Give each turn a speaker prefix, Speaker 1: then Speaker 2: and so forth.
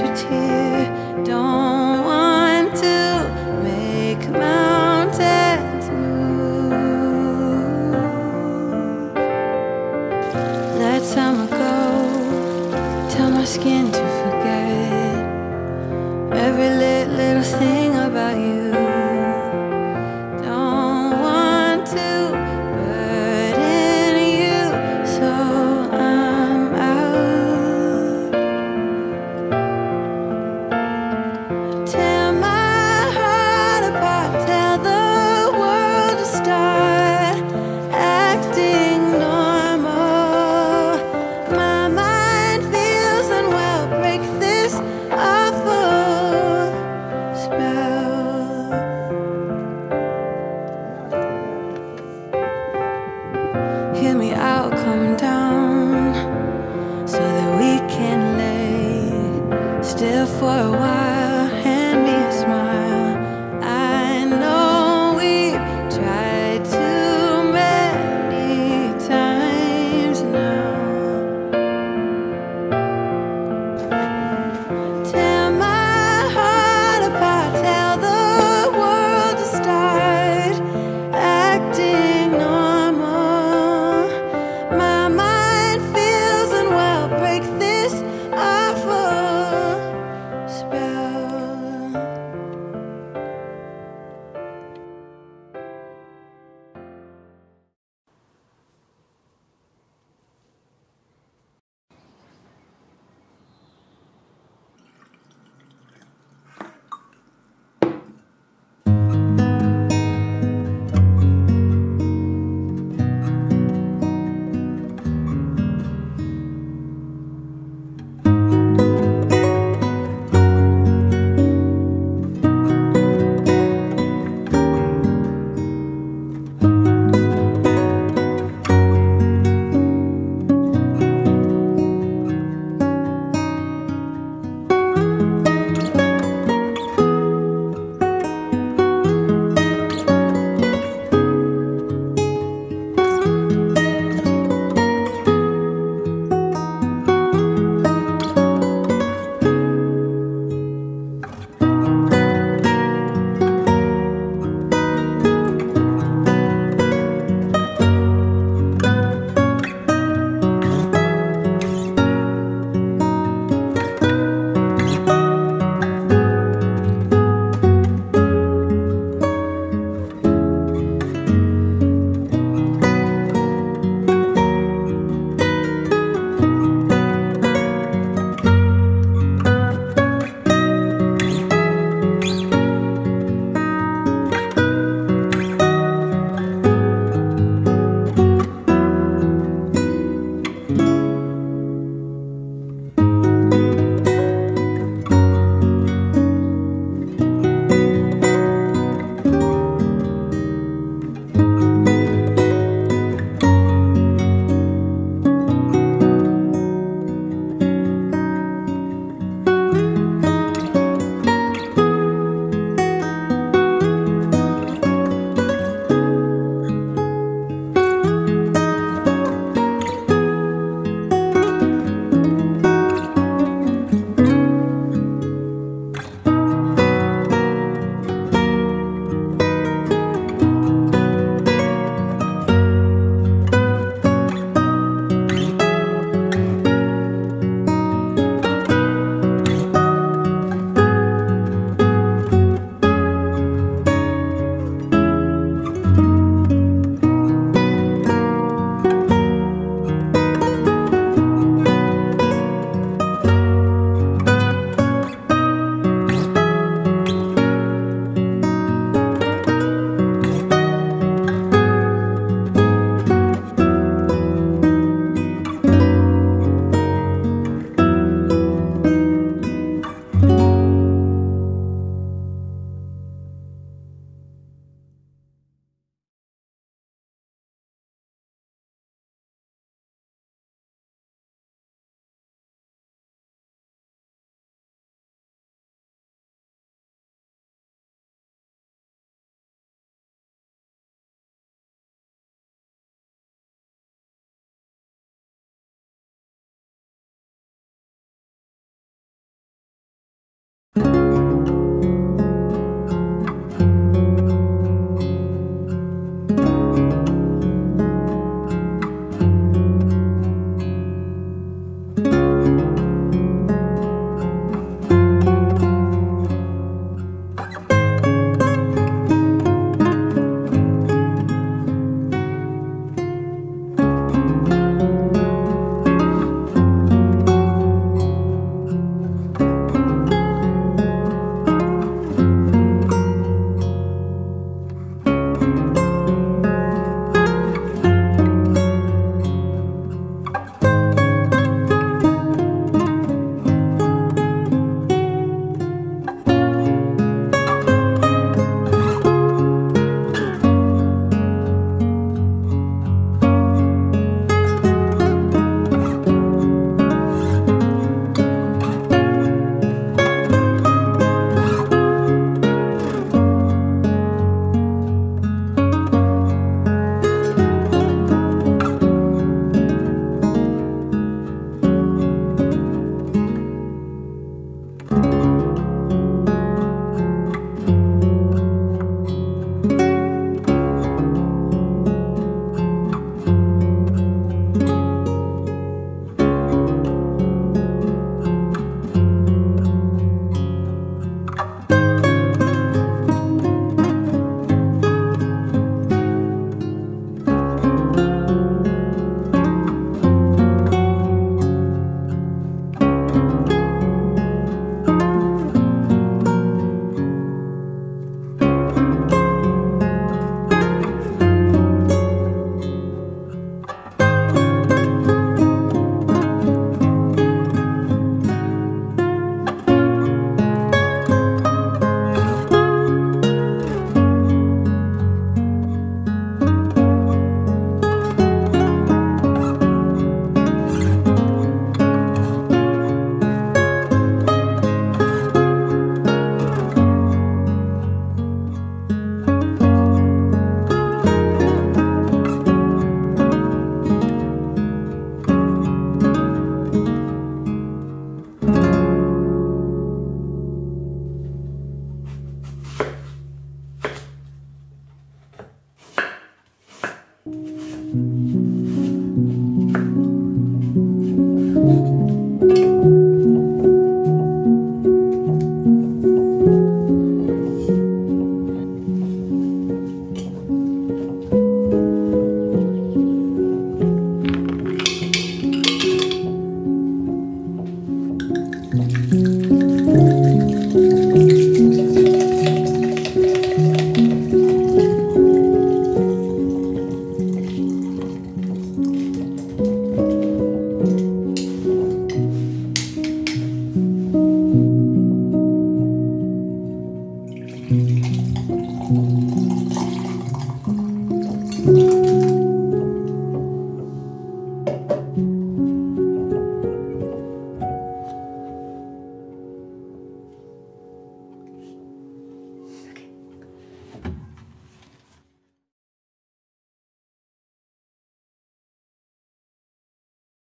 Speaker 1: your tear. Don't. hear me out, come down so that we can lay still for a while.